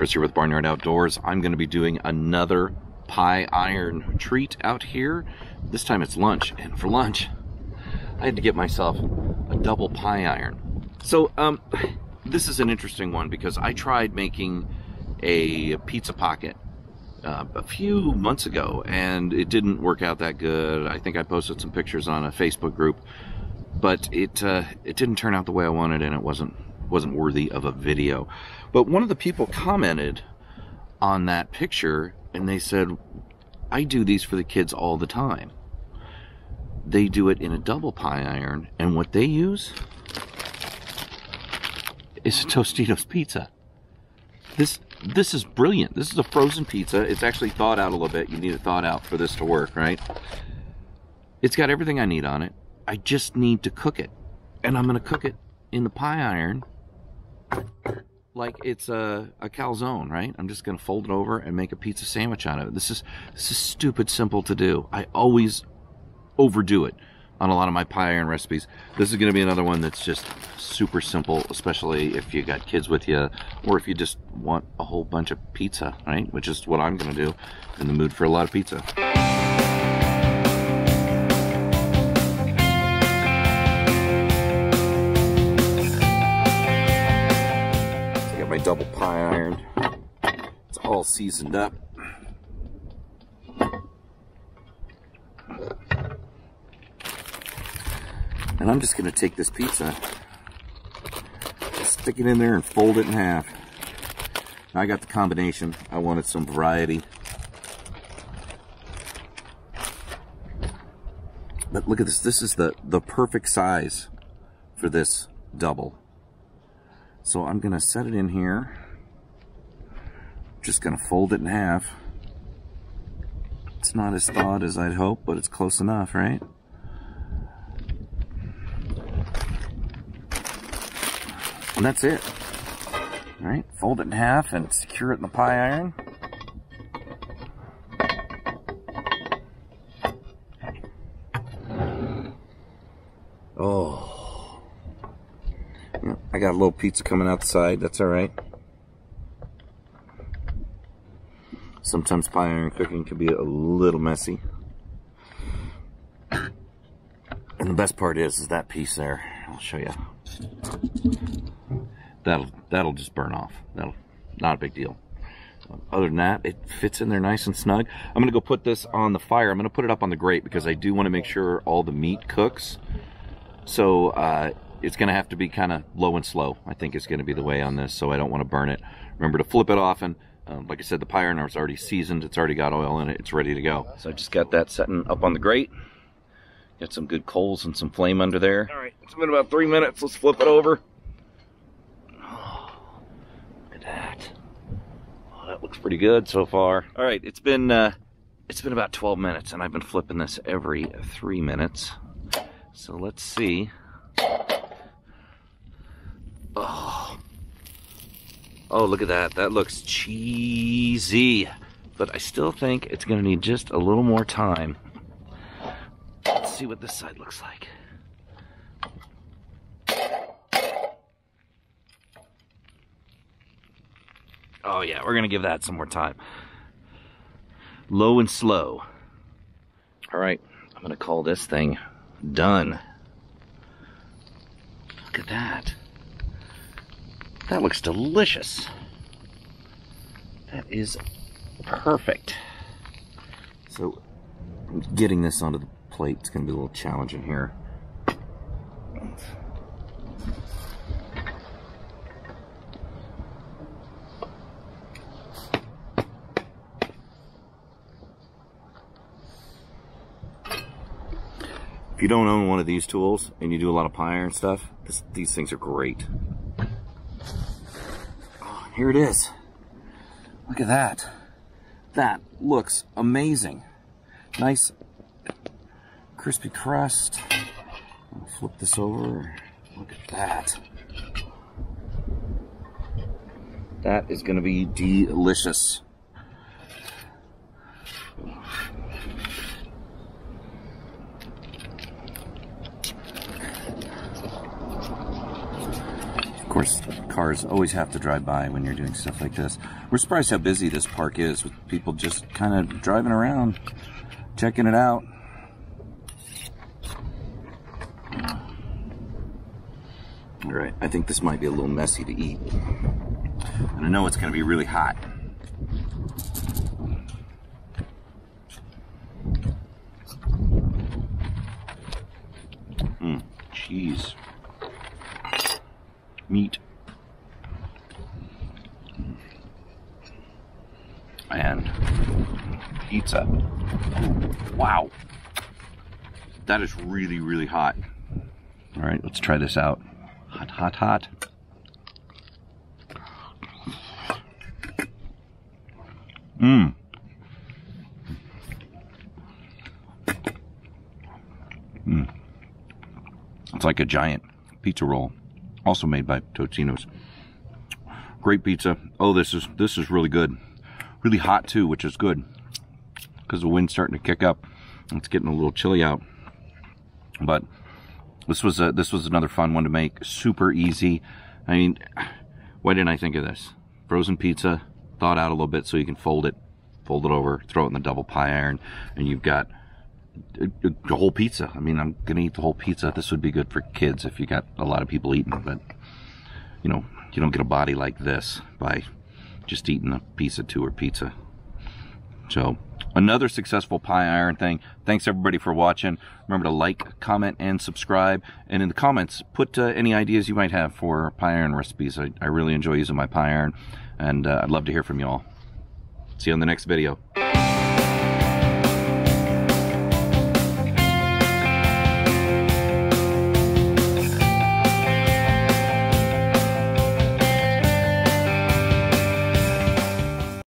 Chris here with Barnyard Outdoors. I'm going to be doing another pie iron treat out here. This time it's lunch, and for lunch, I had to get myself a double pie iron. So, um, this is an interesting one because I tried making a pizza pocket uh, a few months ago, and it didn't work out that good. I think I posted some pictures on a Facebook group, but it uh, it didn't turn out the way I wanted, and it wasn't wasn't worthy of a video. But one of the people commented on that picture, and they said, "I do these for the kids all the time." They do it in a double pie iron, and what they use is a Tostitos pizza. This this is brilliant. This is a frozen pizza. It's actually thawed out a little bit. You need it thawed out for this to work, right? It's got everything I need on it. I just need to cook it. And I'm going to cook it in the pie iron like it's a, a calzone, right? I'm just going to fold it over and make a pizza sandwich out of it. This is this is stupid simple to do. I always overdo it on a lot of my pie iron recipes. This is going to be another one that's just super simple, especially if you got kids with you, or if you just want a whole bunch of pizza, right? Which is what I'm going to do. In the mood for a lot of pizza. Double pie iron. It's all seasoned up. And I'm just to take this pizza, stick it in there and fold it in half. I got the combination. I wanted some variety. But look at this. This is the, the perfect size for this double. So I'm going to set it in here. Just going to fold it in half. It's not as thawed as I'd hope, but it's close enough, right? And that's it. All right, fold it in half and secure it in the pie iron. Oh. I got a little pizza coming out the side, that's all right. Sometimes pie iron cooking can be a little messy. And the best part is, is that piece there. I'll show you that'll that'll just burn off. That'll not a big deal. Other than that, it fits in there nice and snug. I'm gonna go put this on the fire. I'm gonna put it up on the grate because I do want to make sure all the meat cooks. So uh, it's gonna have to be kind of low and slow. I think is gonna be the way on this. So I don't want to burn it. Remember to flip it often. Um, like I said, the pie iron is already seasoned. It's already got oil in it. It's ready to go. So I just got that setting up on the grate. Got some good coals and some flame under there. All right, it's been about three minutes. Let's flip it over. Look at that. Oh, that looks pretty good so far. All right, it's been uh, it's been about 12 minutes, and I've been flipping this every three minutes. So let's see. Oh, look at that. That looks cheesy, but I still think it's going to need just a little more time. Let's see what this side looks like. Oh yeah, we're gonna give that some more time. Low and slow. All right, I'm gonna call this thing done. Look at that. That looks delicious. That is perfect. So, getting this onto the plate is gonna be a little challenging here. If you don't own one of these tools and you do a lot of pie iron stuff, this, these things are great. Here it is. Look at that. That looks amazing. Nice crispy crust. I'll flip this over. Look at that. That is going to be delicious. Course, cars always have to drive by when you're doing stuff like this. We're surprised how busy this park is with people just kind of driving around, checking it out. All right, I think this might be a little messy to eat. And I know it's gonna be really hot. Mmm, cheese. Meat. And pizza. Wow. That is really, really hot. All right, let's try this out. Hot, hot, hot. Mmm. Mmm. It's like a giant pizza roll, also made by Totino's. Great pizza. Oh, this is this is really good. Really hot too, which is good because the wind's starting to kick up. It's getting a little chilly out, but this was a, this was another fun one to make. Super easy. I mean, why didn't I think of this? Frozen pizza, thawed out a little bit so you can fold it, fold it over, throw it in the double pie iron, and you've got a whole pizza. I mean, I'm gonna eat the whole pizza. This would be good for kids if you got a lot of people eating, but you know, you don't get a body like this by just eating a piece of two or pizza. So another successful pie iron thing. Thanks everybody for watching. Remember to like, comment, and subscribe. And in the comments, put uh, any ideas you might have for pie iron recipes. I, I really enjoy using my pie iron, and uh, I'd love to hear from you all. See you on the next video.